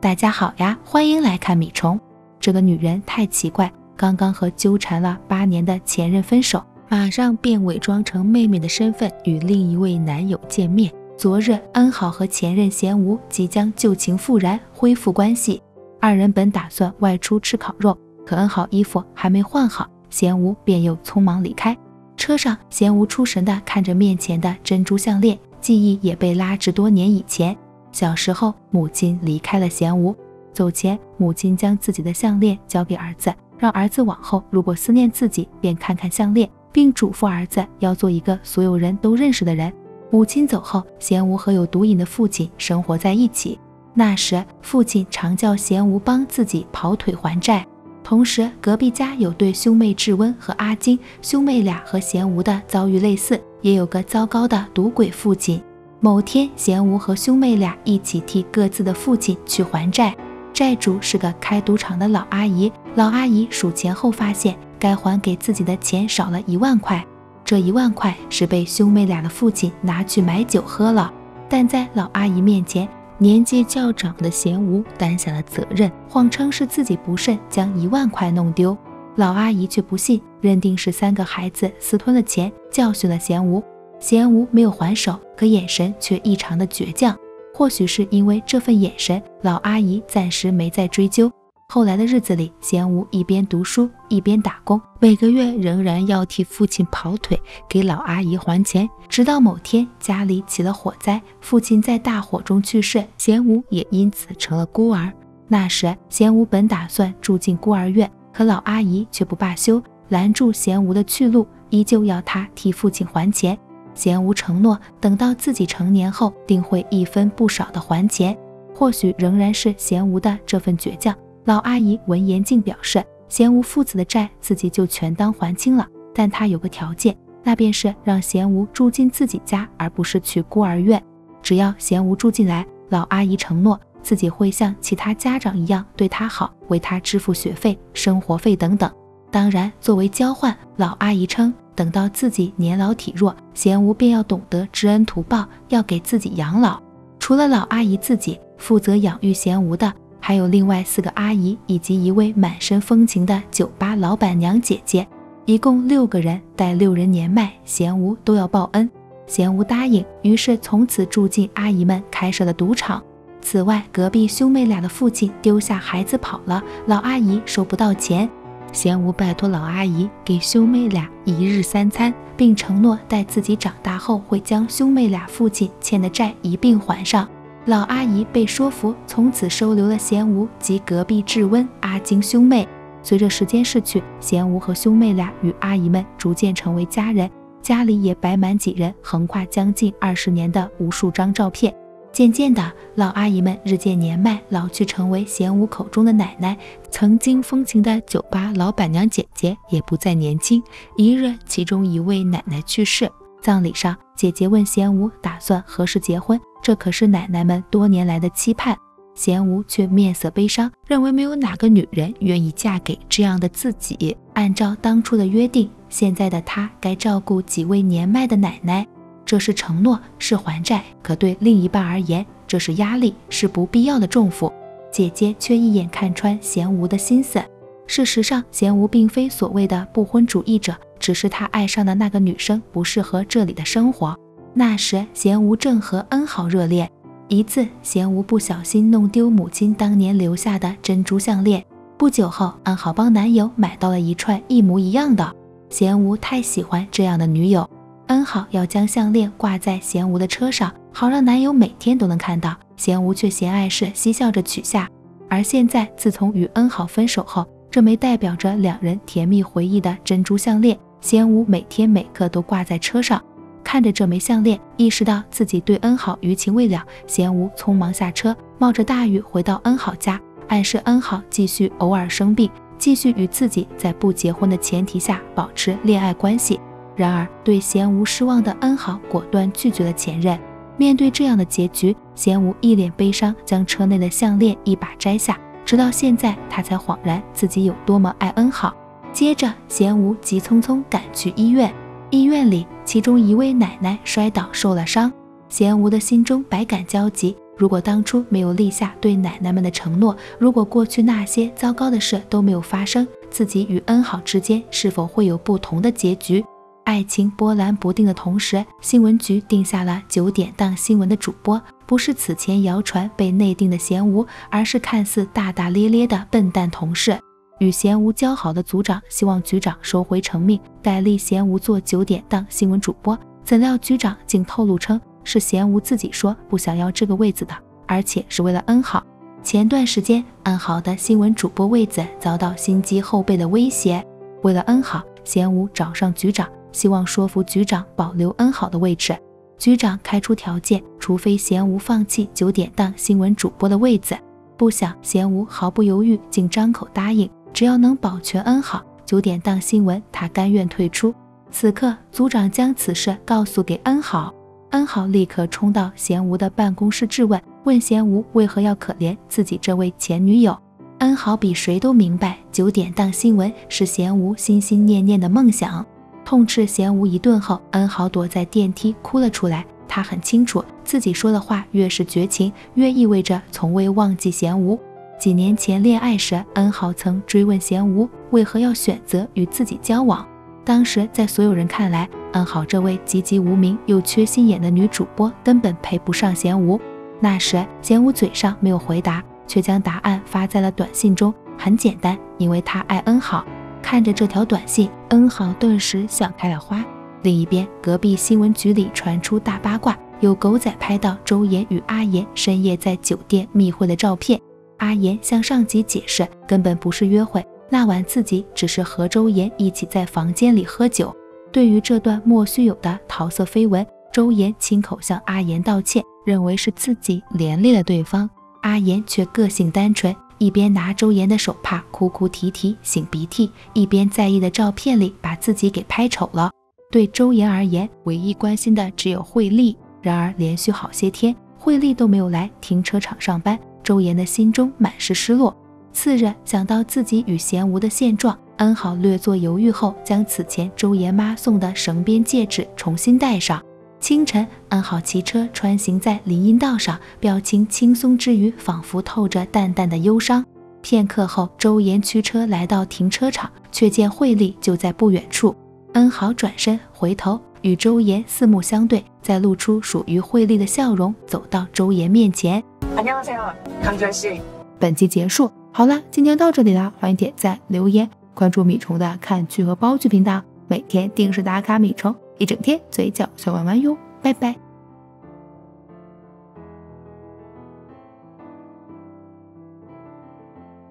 大家好呀，欢迎来看米虫。这个女人太奇怪，刚刚和纠缠了八年的前任分手，马上便伪装成妹妹的身份与另一位男友见面。昨日，恩好和前任贤吾即将旧情复燃，恢复关系。二人本打算外出吃烤肉，可恩好衣服还没换好，贤吾便又匆忙离开。车上，贤吾出神地看着面前的珍珠项链，记忆也被拉至多年以前。小时候，母亲离开了贤吾。走前，母亲将自己的项链交给儿子，让儿子往后如果思念自己，便看看项链，并嘱咐儿子要做一个所有人都认识的人。母亲走后，贤吾和有毒瘾的父亲生活在一起。那时，父亲常叫贤吾帮自己跑腿还债。同时，隔壁家有对兄妹志温和阿金，兄妹俩和贤吾的遭遇类似，也有个糟糕的赌鬼父亲。某天，贤吾和兄妹俩一起替各自的父亲去还债，债主是个开赌场的老阿姨。老阿姨数钱后发现，该还给自己的钱少了一万块，这一万块是被兄妹俩的父亲拿去买酒喝了。但在老阿姨面前，年纪较长的贤吾担下了责任，谎称是自己不慎将一万块弄丢。老阿姨却不信，认定是三个孩子私吞了钱，教训了贤吾。贤吾没有还手，可眼神却异常的倔强。或许是因为这份眼神，老阿姨暂时没再追究。后来的日子里，贤吾一边读书一边打工，每个月仍然要替父亲跑腿，给老阿姨还钱。直到某天家里起了火灾，父亲在大火中去世，贤吾也因此成了孤儿。那时，贤吾本打算住进孤儿院，可老阿姨却不罢休，拦住贤吾的去路，依旧要他替父亲还钱。贤无承诺，等到自己成年后，定会一分不少的还钱。或许仍然是贤无的这份倔强。老阿姨闻言竟表示，贤无父子的债自己就全当还清了，但他有个条件，那便是让贤无住进自己家，而不是去孤儿院。只要贤无住进来，老阿姨承诺自己会像其他家长一样对他好，为他支付学费、生活费等等。当然，作为交换，老阿姨称。等到自己年老体弱，贤吾便要懂得知恩图报，要给自己养老。除了老阿姨自己负责养育贤吾的，还有另外四个阿姨以及一位满身风情的酒吧老板娘姐姐，一共六个人带六人年迈，贤吾都要报恩。贤吾答应，于是从此住进阿姨们开设的赌场。此外，隔壁兄妹俩的父亲丢下孩子跑了，老阿姨收不到钱。贤吾拜托老阿姨给兄妹俩一日三餐，并承诺待自己长大后会将兄妹俩父亲欠的债一并还上。老阿姨被说服，从此收留了贤吾及隔壁智温、阿金兄妹。随着时间逝去，贤吾和兄妹俩与阿姨们逐渐成为家人，家里也摆满几人横跨将近二十年的无数张照片。渐渐的，老阿姨们日渐年迈，老去成为贤武口中的奶奶。曾经风情的酒吧老板娘姐姐也不再年轻。一日，其中一位奶奶去世，葬礼上，姐姐问贤武打算何时结婚，这可是奶奶们多年来的期盼。贤武却面色悲伤，认为没有哪个女人愿意嫁给这样的自己。按照当初的约定，现在的她该照顾几位年迈的奶奶。这是承诺，是还债，可对另一半而言，这是压力，是不必要的重负。姐姐却一眼看穿贤吾的心思。事实上，贤吾并非所谓的不婚主义者，只是他爱上的那个女生不适合这里的生活。那时，贤吾正和恩好热恋。一次，贤吾不小心弄丢母亲当年留下的珍珠项链。不久后，恩好帮男友买到了一串一模一样的。贤吾太喜欢这样的女友。恩好要将项链挂在贤吾的车上，好让男友每天都能看到。贤吾却嫌碍事，嬉笑着取下。而现在，自从与恩好分手后，这枚代表着两人甜蜜回忆的珍珠项链，贤吾每天每刻都挂在车上。看着这枚项链，意识到自己对恩好余情未了，贤吾匆忙下车，冒着大雨回到恩好家，暗示恩好继续偶尔生病，继续与自己在不结婚的前提下保持恋爱关系。然而，对贤吾失望的恩好果断拒绝了前任。面对这样的结局，贤吾一脸悲伤，将车内的项链一把摘下。直到现在，他才恍然自己有多么爱恩好。接着，贤吾急匆匆赶去医院。医院里，其中一位奶奶摔倒受了伤，贤吾的心中百感交集。如果当初没有立下对奶奶们的承诺，如果过去那些糟糕的事都没有发生，自己与恩好之间是否会有不同的结局？爱情波澜不定的同时，新闻局定下了九点档新闻的主播，不是此前谣传被内定的贤吴，而是看似大大咧咧的笨蛋同事。与贤吴交好的组长希望局长收回成命，改立贤吴做九点档新闻主播。怎料局长竟透露称，是贤吴自己说不想要这个位子的，而且是为了恩好。前段时间，恩好的新闻主播位子遭到心机后辈的威胁，为了恩好，贤吴找上局长。希望说服局长保留恩好的位置，局长开出条件，除非贤吴放弃九点档新闻主播的位子。不想贤吴毫不犹豫，竟张口答应，只要能保全恩好，九点档新闻他甘愿退出。此刻，组长将此事告诉给恩好，恩好立刻冲到贤吴的办公室质问，问贤吴为何要可怜自己这位前女友。恩好比谁都明白，九点档新闻是贤吴心心念念的梦想。痛斥贤吴一顿后，恩豪躲在电梯哭了出来。他很清楚，自己说的话越是绝情，越意味着从未忘记贤吴。几年前恋爱时，恩豪曾追问贤吴为何要选择与自己交往。当时在所有人看来，恩豪这位籍籍无名又缺心眼的女主播根本配不上贤吴。那时贤吴嘴上没有回答，却将答案发在了短信中。很简单，因为他爱恩豪。看着这条短信，恩好顿时笑开了花。另一边，隔壁新闻局里传出大八卦，有狗仔拍到周岩与阿岩深夜在酒店密会的照片。阿岩向上级解释，根本不是约会，那晚自己只是和周岩一起在房间里喝酒。对于这段莫须有的桃色绯闻，周岩亲口向阿岩道歉，认为是自己连累了对方。阿岩却个性单纯。一边拿周岩的手帕哭哭啼啼擤鼻涕，一边在意的照片里把自己给拍丑了。对周岩而言，唯一关心的只有惠利。然而连续好些天，惠利都没有来停车场上班，周岩的心中满是失落。次日想到自己与贤吴的现状，安好略作犹豫后，将此前周岩妈送的绳编戒指重新戴上。清晨，安好骑车穿行在林荫道上，表情轻松之余，仿佛透着淡淡的忧伤。片刻后，周岩驱车来到停车场，却见惠利就在不远处。恩豪转身回头，与周岩四目相对，再露出属于惠利的笑容，走到周岩面前。안녕하세 요， 康真熙。本集结束，好了，今天到这里了，欢迎点赞、留言、关注米虫的看剧和煲剧频道，每天定时打卡米虫。 一整天嘴角笑弯弯哟，拜拜。